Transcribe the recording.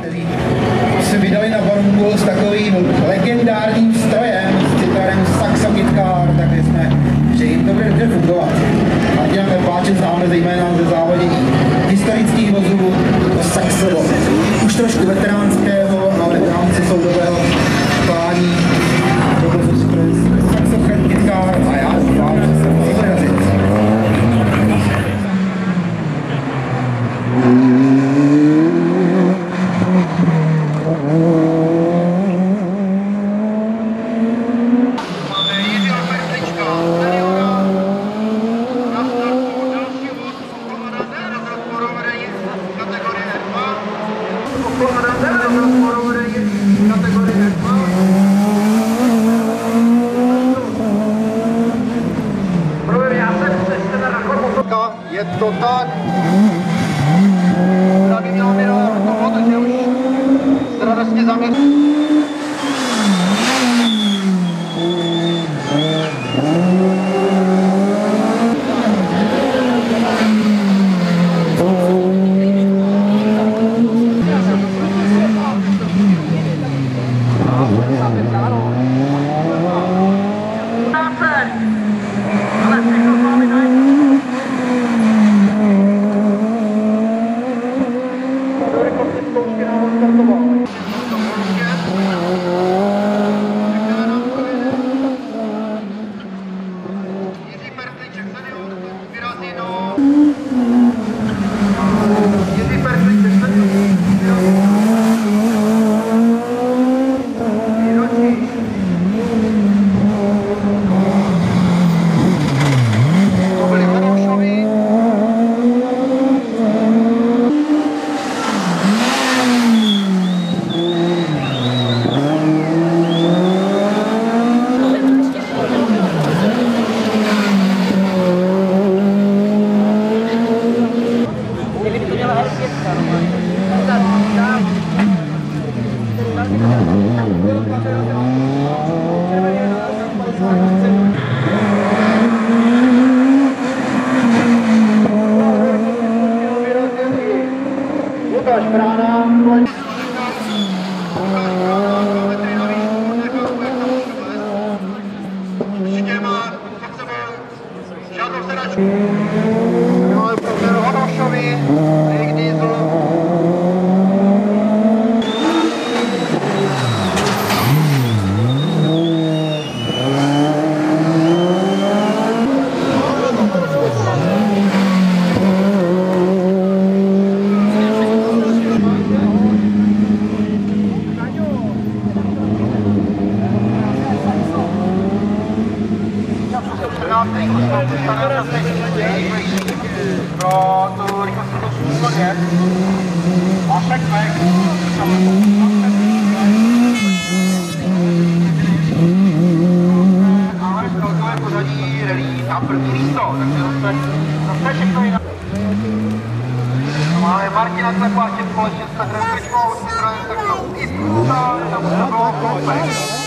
kteří se vydali na Warmbull s takovým legendárním strojem, s citarem Saxo Kitkar, takže jsme, že jim to bude dobře fungovat. Martina Pepáče známe zejména ze závodění historických vozů, to Saxo, už trošku veteránského, ale v rámci soudobého byl Saxo Kitkar a Je to tak. Právě mělo mi do toho, takže už s radostně zaměřím. Lukáš Brána, Pro tu rychlostní úvodě. A Šekvek. Ale v celkovém pořadí rally na první místo, takže zase, zase všechno jinak. Máme Martina Klepáče společně s Petrem Kličkou, s Petrem Sakou i Prusa, tam to bylo koupek.